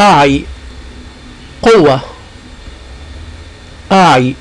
أعي قوة. أعي